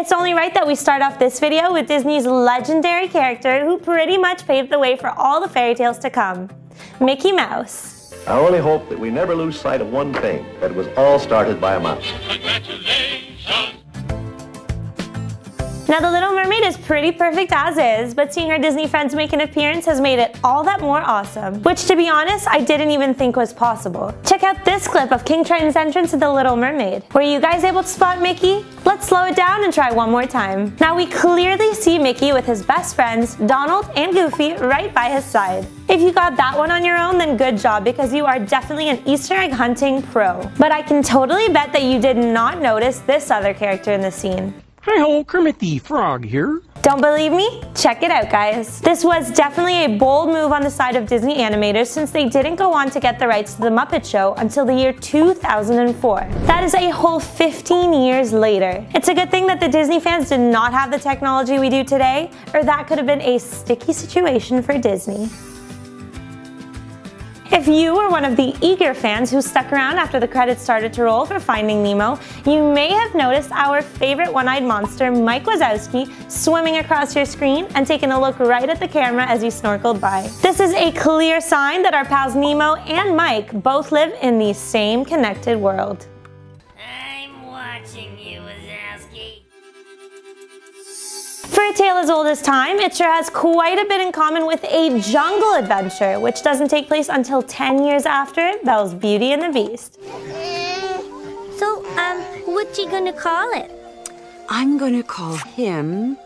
It's only right that we start off this video with Disney's legendary character who pretty much paved the way for all the fairy tales to come, Mickey Mouse. I only hope that we never lose sight of one thing, that was all started by a mouse. Now The Little Mermaid is pretty perfect as is, but seeing her Disney friends make an appearance has made it all that more awesome, which to be honest, I didn't even think was possible. Check out this clip of King Triton's entrance to The Little Mermaid. Were you guys able to spot Mickey? Let's slow it down and try one more time. Now we clearly see Mickey with his best friends, Donald and Goofy, right by his side. If you got that one on your own, then good job because you are definitely an Easter egg hunting pro. But I can totally bet that you did not notice this other character in the scene. Hi ho, Kermit the Frog here. Don't believe me? Check it out, guys. This was definitely a bold move on the side of Disney animators since they didn't go on to get the rights to The Muppet Show until the year 2004. That is a whole 15 years later. It's a good thing that the Disney fans did not have the technology we do today, or that could have been a sticky situation for Disney. If you were one of the eager fans who stuck around after the credits started to roll for Finding Nemo, you may have noticed our favorite one-eyed monster, Mike Wazowski, swimming across your screen and taking a look right at the camera as he snorkeled by. This is a clear sign that our pals Nemo and Mike both live in the same connected world. For a tale as old as time, it sure has quite a bit in common with a jungle adventure, which doesn't take place until 10 years after Belle's Beauty and the Beast. So, um, what you gonna call it? I'm gonna call him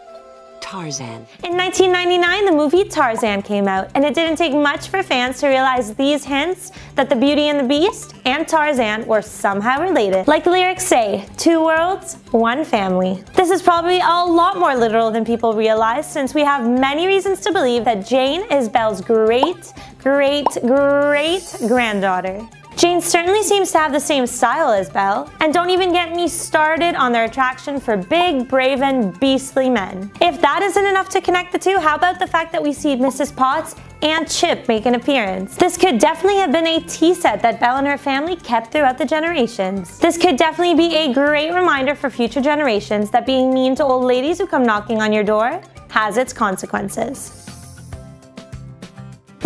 Tarzan. In 1999, the movie Tarzan came out, and it didn't take much for fans to realize these hints that the Beauty and the Beast and Tarzan were somehow related. Like the lyrics say, two worlds, one family. This is probably a lot more literal than people realize since we have many reasons to believe that Jane is Belle's great, great, great granddaughter. Jane certainly seems to have the same style as Belle, and don't even get me started on their attraction for big, brave, and beastly men. If that isn't enough to connect the two, how about the fact that we see Mrs. Potts and Chip make an appearance. This could definitely have been a tea set that Belle and her family kept throughout the generations. This could definitely be a great reminder for future generations that being mean to old ladies who come knocking on your door has its consequences.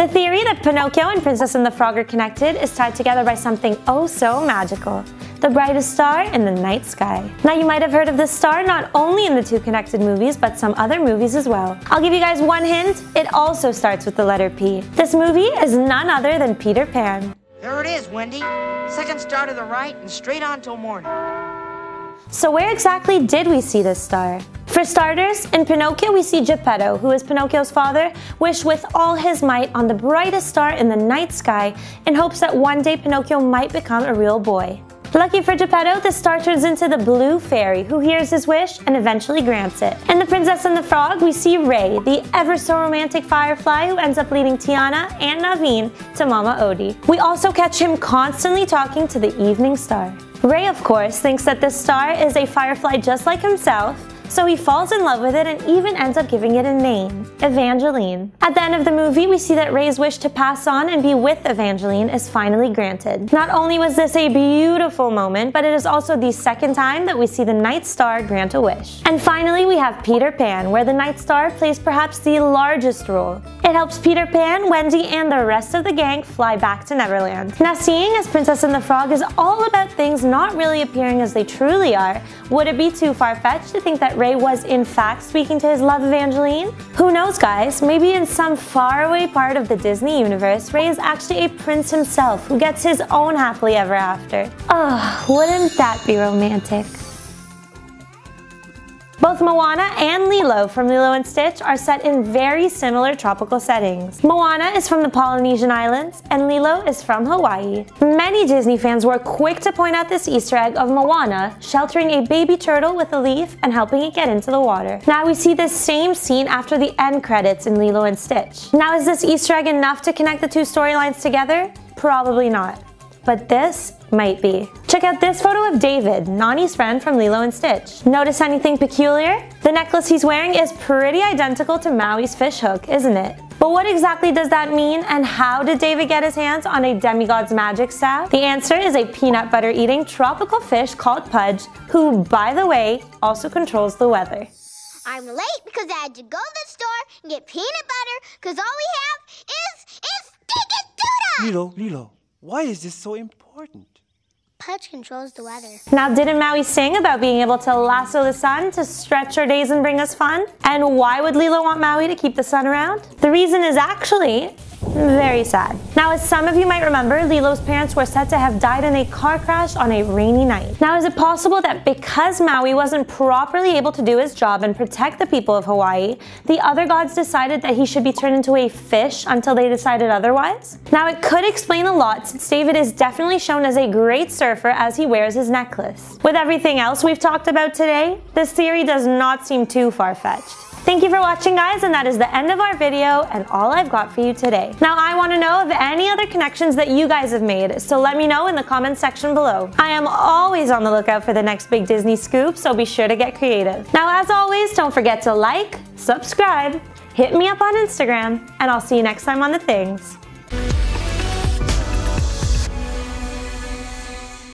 The theory that Pinocchio and Princess and the Frog are connected is tied together by something oh so magical the brightest star in the night sky. Now you might have heard of this star not only in the two connected movies, but some other movies as well. I'll give you guys one hint, it also starts with the letter P. This movie is none other than Peter Pan. There it is, Wendy. Second star to the right and straight on till morning. So where exactly did we see this star? For starters, in Pinocchio we see Geppetto, who is Pinocchio's father, wish with all his might on the brightest star in the night sky in hopes that one day Pinocchio might become a real boy. Lucky for Geppetto, the star turns into the Blue Fairy, who hears his wish and eventually grants it. In The Princess and the Frog, we see Ray, the ever so romantic firefly who ends up leading Tiana and Naveen to Mama Odie. We also catch him constantly talking to the evening star. Ray, of course, thinks that this star is a firefly just like himself, so he falls in love with it and even ends up giving it a name, Evangeline. At the end of the movie, we see that Ray's wish to pass on and be with Evangeline is finally granted. Not only was this a beautiful moment, but it is also the second time that we see the Night Star grant a wish. And finally, we have Peter Pan, where the Night Star plays perhaps the largest role. It helps Peter Pan, Wendy, and the rest of the gang fly back to Neverland. Now, seeing as Princess and the Frog is all about things not really appearing as they truly are, would it be too far-fetched to think that Ray was in fact speaking to his love Evangeline? Who knows guys, maybe in some faraway part of the Disney universe, Ray is actually a prince himself who gets his own happily ever after. Oh, wouldn't that be romantic? Both Moana and Lilo from Lilo and Stitch are set in very similar tropical settings. Moana is from the Polynesian Islands and Lilo is from Hawaii. Many Disney fans were quick to point out this Easter egg of Moana sheltering a baby turtle with a leaf and helping it get into the water. Now we see this same scene after the end credits in Lilo and Stitch. Now is this Easter egg enough to connect the two storylines together? Probably not but this might be. Check out this photo of David, Nani's friend from Lilo and Stitch. Notice anything peculiar? The necklace he's wearing is pretty identical to Maui's fish hook, isn't it? But what exactly does that mean and how did David get his hands on a demigod's magic staff? The answer is a peanut butter eating tropical fish called Pudge, who, by the way, also controls the weather. I'm late because I had to go to the store and get peanut butter because all we have is is stinking tuna. Lilo, Lilo, why is this so important? Pudge controls the weather. Now, didn't Maui sing about being able to lasso the sun to stretch our days and bring us fun? And why would Lilo want Maui to keep the sun around? The reason is actually very sad. Now, as some of you might remember, Lilo's parents were said to have died in a car crash on a rainy night. Now, is it possible that because Maui wasn't properly able to do his job and protect the people of Hawaii, the other gods decided that he should be turned into a fish until they decided otherwise? Now, it could explain a lot since David is definitely shown as a great surfer as he wears his necklace. With everything else we've talked about today, this theory does not seem too far-fetched. Thank you for watching guys and that is the end of our video and all I've got for you today. Now I want to know of any other connections that you guys have made so let me know in the comments section below. I am always on the lookout for the next big Disney scoop so be sure to get creative. Now as always don't forget to like, subscribe, hit me up on Instagram and I'll see you next time on The Things.